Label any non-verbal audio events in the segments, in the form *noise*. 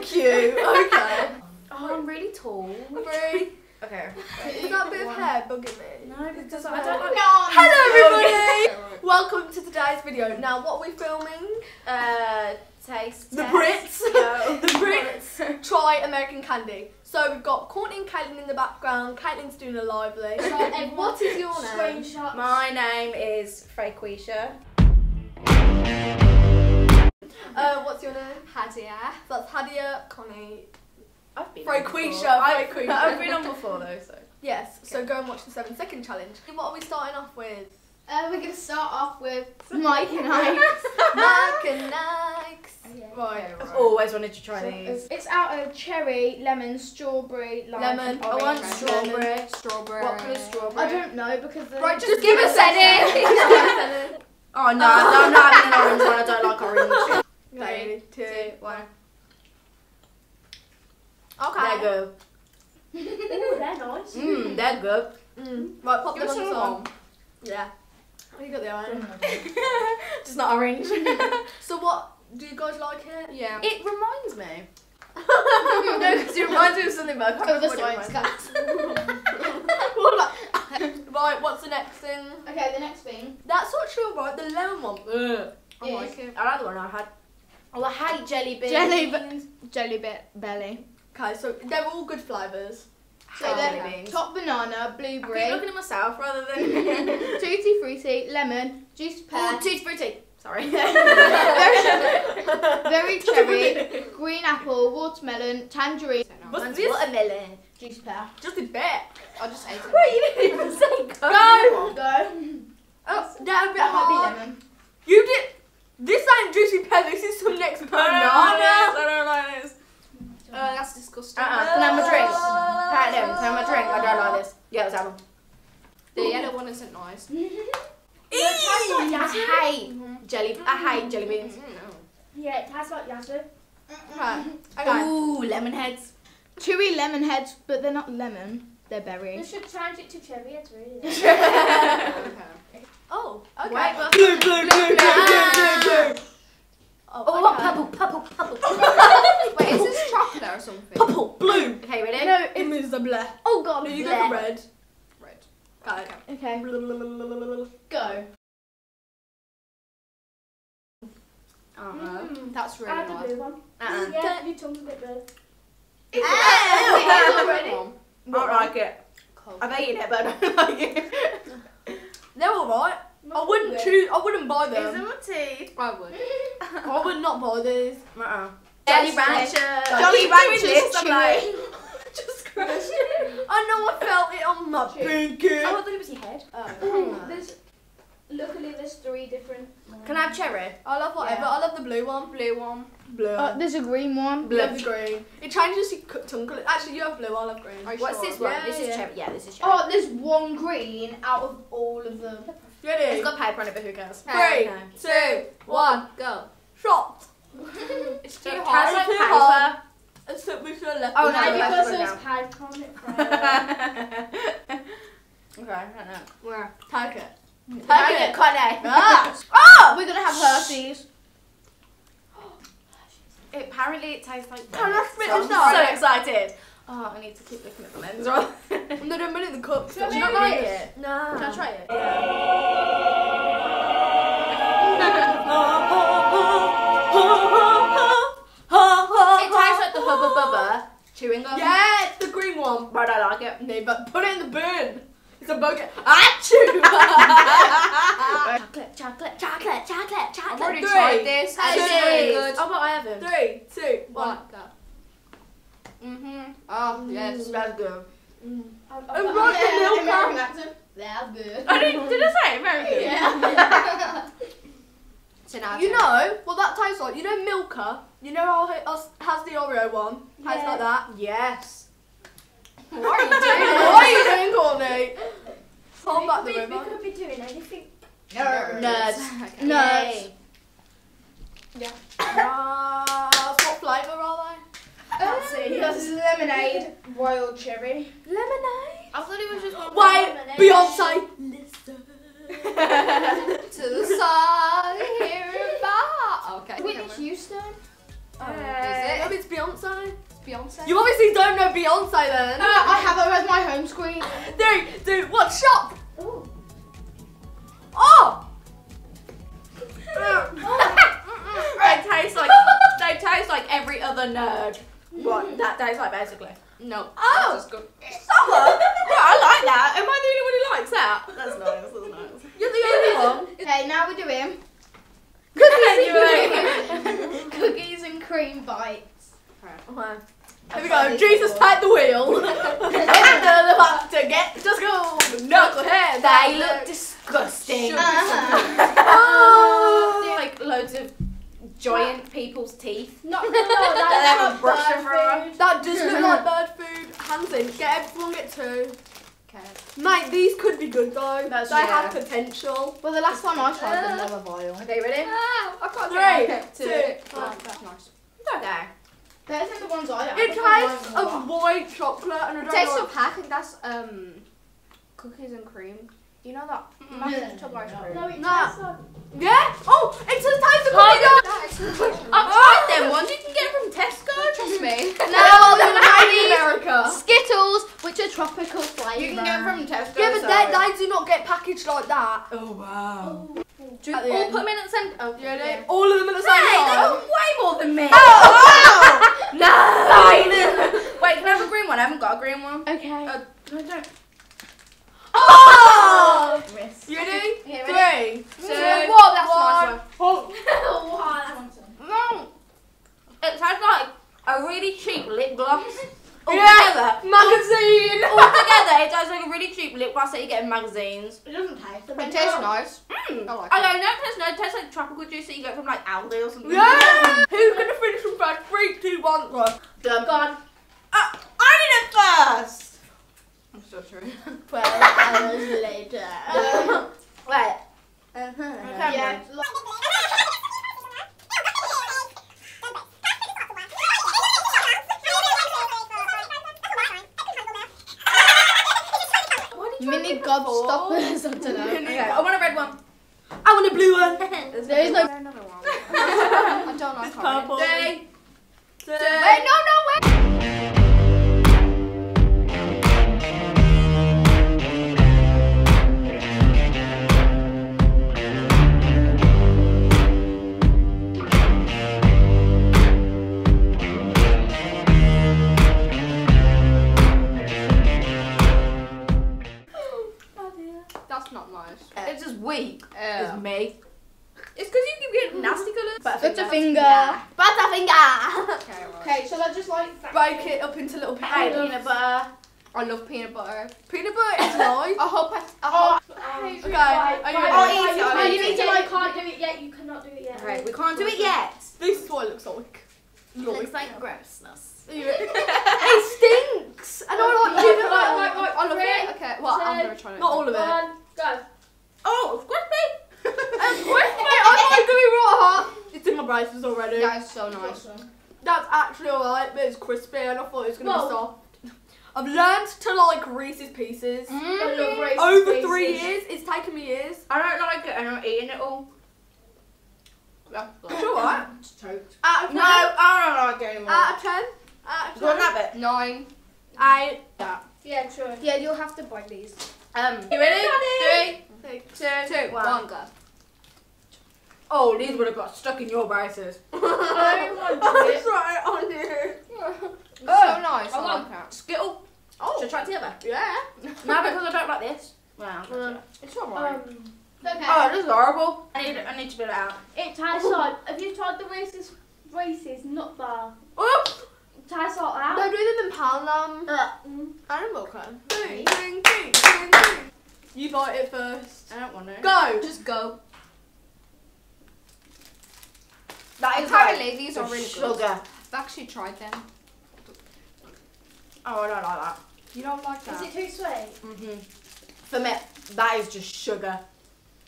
cute. Okay. *laughs* Oh, I'm really tall. Three. Okay. Is that a bit of hair bugging me? No, because I I don't don't like. Hello, everybody. *laughs* Welcome to today's video. Now, what are we filming? Uh, taste. The test. Brits. *laughs* No. the Brits try American candy. So we've got Courtney and Caitlin in the background. Caitlin's doing a lively. And what is your name? Screenshot. My name is Frequisha. Uh, what's your name? Hadia. So that's Hadia, Connie. I've been. Frequisha, I've, Frequisha. I've been on before though, so. Yes. So go and watch the seven second challenge. What are we starting off with? Uh, we're gonna start off with *laughs* Mike and Ike. *laughs* Mike and Nikes. Right. I've always wanted to try these. It's, it's out of cherry, lemon, strawberry, lime, Lemon. and I orange. want Lemon. strawberry. Strawberry. What colour strawberry? I don't know because the Right, Just give us any. any. Oh no, no, I'm not having an orange one. I don't like orange. Three, two, Two, one. Okay. They're good. *laughs* Ooh, they're nice. Mmm, they're good. Mm. Right, pop Give them on the some side. Yeah. Oh, you got the orange. *laughs* *laughs* Just not orange. So what? Do you guys like it? Yeah. It reminds me. no, because it reminds me of something, but I can't the remember what it reminds class. What about- right, what's the next thing? okay, the next thing. That's actually alright, the lemon one. Ugh. I like it. I like the one I had. Oh, I hate jelly beans. Jelly be- jelly bit belly. Okay, so they're all good flavours. So Hate then jelly beans. top banana, I keep blueberry, looking at myself rather than. *laughs* tutti frutti, lemon, juice oh, pear, oh, tutti frutti. Sorry. *laughs* very, cherry, *laughs* Very cherry, green apple, watermelon, tangerine, What's this? watermelon. juice pear. Just a bit. I just ate it. Wait, you didn't even say go. Go! Go. Oh, they're a bit That might be lemon. You did. This ain't juicy pear. This is some next banana. I don't like this. Uh, that's disgusting. Uh-uh. Can I have my drink? Can I have them? Can I have my drink? I don't like this. Yeah, let's have them. The yellow one isn't nice. *laughs* Eee! I hate mm-hmm. jelly. I hate jelly mm-hmm. beans. Mm-hmm. Yeah, it tastes like Yazoo. Right. *laughs* Okay. Ooh, lemon heads. Chewy lemon heads, but they're not lemon. They're berry. You should change it to cherry. It's really *laughs* nice. Oh, oh, okay. Wait, but- Oh, Oh, okay. purple, purple, purple. *laughs* Wait, is this chocolate or something? Purple, blue. Okay, ready? No, it means the bleh. Oh god. No, you go for red. Red. Okay. Okay. Okay. Go. Uh-huh. That's really Add the nice. blue one. Uh-uh. Yeah, your tongue's a bit blue. It's already. I don't like it. I've eaten it, but I don't *laughs* like it. They're alright. I wouldn't choose. I wouldn't buy Is them. it my teeth? I would. *laughs* I would not buy these. Uh-uh. Yes, Jolly Rancher. Jolly Keep doing Ranchers I'm like- *laughs* Just crushed it. I know I felt it on my pinky. Oh, I thought it was your head. Oh. *laughs* There's, luckily, there's three different. Can I have cherry? I love whatever. Yeah. I love the blue one. Blue one. Blue. Uh, there's a green one. Blue. love the green. It changes your c- tongue colour. Actually, you have blue. I love green. Are you What's sure? this one? Yeah, this is cherry. Yeah, this is cherry. Oh, there's one green out of all of them. Ready? it's got paper on it, but who cares? Three, Okay. two, one, Go. shot. *laughs* It's Too too hard. hard. Too Paper. hard. And slip me to the left. Oh, and no, to the you left. because it there's down. pipe on it. *laughs* Okay, I don't know. Where? Take it. Take Take it, it. Connie. *laughs* Ah! Oh, we're gonna have Hershey's. *gasps* Apparently, it tastes like. Can I vomit, spit so this I'm? So excited. Oh, I need to keep looking at the lens. Than- *laughs* No, don't put it in the cup. Do you not like it? Nah. Can I try it? *laughs* It tastes like the Hubba Bubba chewing gum. Yeah, it's the green one. But I like it. No, but put it in the bin. It's a bucket. Achoo! *laughs* Chocolate, chocolate, chocolate, chocolate, chocolate. I've already Three, tried this. two, It's really Good. Oh, but I haven't. Three, two, one. One. Mm-hmm. Oh, yes. That's good. I've- Oh, I've- right, Yeah, the milk American one. accent. That's good. I did, did I say it? Very good. Yeah. *laughs* so now You know what that tastes like? You know Milka? You know how it has has the Oreo one? Tastes Yeah. like that. Yes. What are you *laughs* doing? what are you doing, Courtney? Hold we back could the be- We could be doing anything. Nerds. Okay. Nerds. Yay. Yes. *laughs* Ah, what flavour are That's it. That's lemonade, royal cherry. Lemonade. I thought it was just one. Wait, Beyonce. Listen. *laughs* To the side, here and back. Okay. Whitney Houston. Oh, Uh, is it? no, it's Beyonce. Beyonce. You obviously don't know Beyonce then. Uh, I have her as my home screen. Three, two, one, shop. Ooh. Oh. *laughs* *laughs* they taste like they taste like every other nerd. What tastes like basically. No. Oh. That's good. Sour? *laughs* yeah, I like that. Am I the only one who likes that? That's nice. That's nice. You're the only one. Okay, now we're doing Anyway. *laughs* cookies and cream bites. Here we go. Jesus, take the wheel. and the back to get just go. Knucklehead. They look disgusting. Uh-huh. *laughs* Oh. like loads of giant people's teeth. No, no, no, They that's not brush bird over food. That does look like bird food. Hands in. Get everyone get two. Okay. Mate, these could be good though. That's- they yeah. have potential. Well, the last time I tried them, they uh. were vile. Okay, ready? Ah, I can't Three, Two. two, one. one. That's nice. Okay. They're the ones I It tastes of white chocolate and I don't Taste like- of pack, that's um cookies and cream. You know that massive tub ice cream. No, it Nah. tastes like Yeah? Oh, it's a taste of Kind cookie of. I've tried them ones. You can get them from Tesco. Trust me. No, in America. Skittles, which are tropical flavour. You can get them from Tesco. Yeah, but so- they, they do not get packaged like that. Oh wow. oh, Do you At all end. put them in at the same? Oh, You ready? All of them at the same Hey, time. they're way more than me. Oh, *laughs* Nine. *laughs* Wait, can I have a green one? I haven't got a green one. Okay. Uh, no, don't. Oh! Miss. You ready? Okay, Three, Two, two, one. That's a nice one. one. *laughs* wow. No. It tastes like a really cheap lip gloss. *laughs* Yeah. Altogether. Magazine. *laughs* Altogether, it tastes like a really cheap lip gloss that you get in magazines. It doesn't taste. It tastes nice. Mm. I like I know, it tastes, no, it tastes like tropical juice that you get from like Aldi or something. Yeah. Who's gonna finish from first? Three, two, one, go. Done. Gone. Uh, I did it first. I'm so true. Twelve hours later. *laughs* Wait. Okay. Yeah. Mini gobstoppers. *laughs* I don't know. Okay, I want a red one. I want a blue one. *laughs* There is no. another one. *laughs* I don't know. I can't read. Purple. Three, Two. Wait, no, no, weak. Uh, It's me. It's because you keep getting nasty colours. Butterfinger. Butterfinger. Okay, right. Okay, so they're just like. Break it up into little pieces. peanut butter. I love peanut butter. Peanut butter is *laughs* nice. I hope I. I Oh, hope. Okay, are you ready? I'll eat it, you I'll eat it. need to like can't do it yet. You cannot do it yet. Right, we can't do it yet. This is what it looks like. Like. like grossness. Are you ready? it stinks. And I like peanut right, butter. right, right. I love Three, it. Okay, well, I'm gonna try it. Not all of it. One, go. Oh, it's crispy. I like going raw. It's in my braces already. That is so nice. That's actually alright, but it's crispy and I thought it was gonna Whoa. be soft. I've learned to like Reese's Pieces. I love Reese's Over Pieces. three years, it's taken me years. I don't like it and I'm eating it all. It's alright. It's choked. Out of No. I don't like it anymore. Out of ten. Out of Go on ten. that bit. Nine. Eight. Yeah, true. Yeah, you'll have to buy these. Um, you ready? Three, Six. two, two, one. One go. Oh, these would have got stuck in your braces. *laughs* I want *laughs* That's it. right on you. It's so nice. I I like that. Skittle. Oh. Should I try it together? Yeah. No, because I don't like this. Wow. Um, It's alright. Um, okay. Oh, this is horrible. I need, I need to spit it out. it tastes like. Have you tried the Reese's Reese's nut bar? Oops. It tastes like that. No, do them in Poundland. Mm. Animal can. Ding, ding, ding, ding, ding. You bite it first. I don't want to. Go. Just go. That is Apparently, like these are really good. sugar. I've actually tried them. Oh, I don't like that. You don't like that? Is it too sweet? hmm For me, that is just sugar.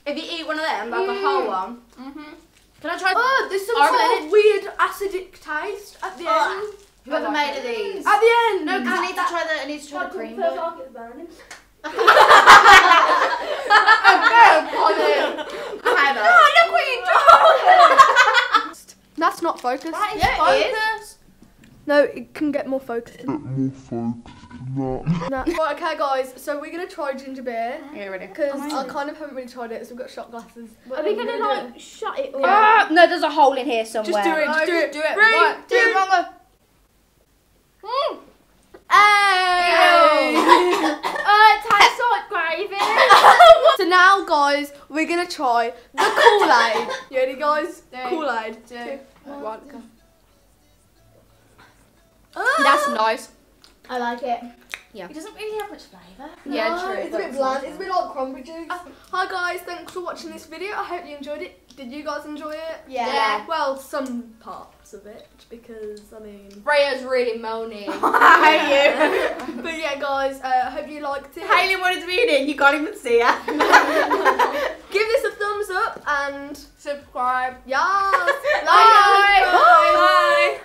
If you eat one of them, like a whole one, Mm-hmm. can I try? Oh, there's some sort of weird acidic taste at the Oh. end. Whoever made of these. At the end. No, because I need to try the. I need to try Try the to cream. feel bit. like it's burning. *laughs* *laughs* *laughs* That's not focused. That is Yeah, it focus. No, it can get more focused. more focused than that. Right, okay, guys. So we're gonna try ginger beer Yeah, ready. because I kind of haven't really tried it. So we've got shot glasses. What Are we we're gonna do like shut it? Or Ah, no, there's a hole in here somewhere. Just do it. No, Just do just it. do it. Three, Right, do it, two, Mongo. Hey! *laughs* *laughs* Uh, it tastes like gravy. *laughs* so now, guys, we're gonna try the Kool Aid. You *laughs* ready, guys? Three, Kool Aid. two, one, go. That's nice. I like it. Yeah. It doesn't really have much flavour. Yeah, No, true. It's a bit bland. It's a bit like cranberry juice. Hi guys, thanks for watching this video. I hope you enjoyed it. Did you guys enjoy it? Yeah. yeah. Well, some parts of it because I mean. Freya's really moaning. *laughs* I hate you. *laughs* but yeah, guys, uh, I hope you liked it. Hayley wanted to be in it, you can't even see her. Give this a thumbs up and Subscribe. yes, *laughs* Bye. Bye.